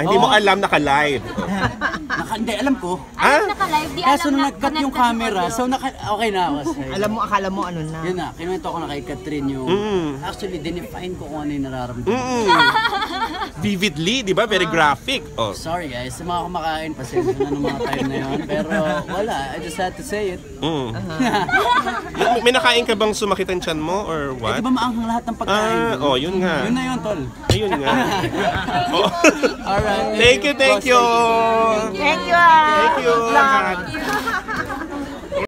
Ah, hindi mo Oo. alam naka-live. Naka, hindi, alam ko. Ah? Alam naka-live, di Kaso alam nung na nag-cut yung connected camera, so naka, okay na ako sa'yo. Alam mo, akala mo ano na. Yun na, kinuwento ko na kay Catherine yung... Mm. Actually, dinefine ko kung ano yung nararamdaman. Mm. Vividly, di ba? Very graphic. Oh. Sorry guys, sa mga kumakain, pasensya na ng mga time na yun. Pero wala, I just had to say it. Mm. May nakain ka bang sumakit ang tiyan mo or Eh, what? di ba maanghang lahat ng pagkain? Ah, oh, yun nga. Yun na yun, tol. Ayun nga. oh. Alright. Thank you, thank you. Thank you ah! Thank you. Luck.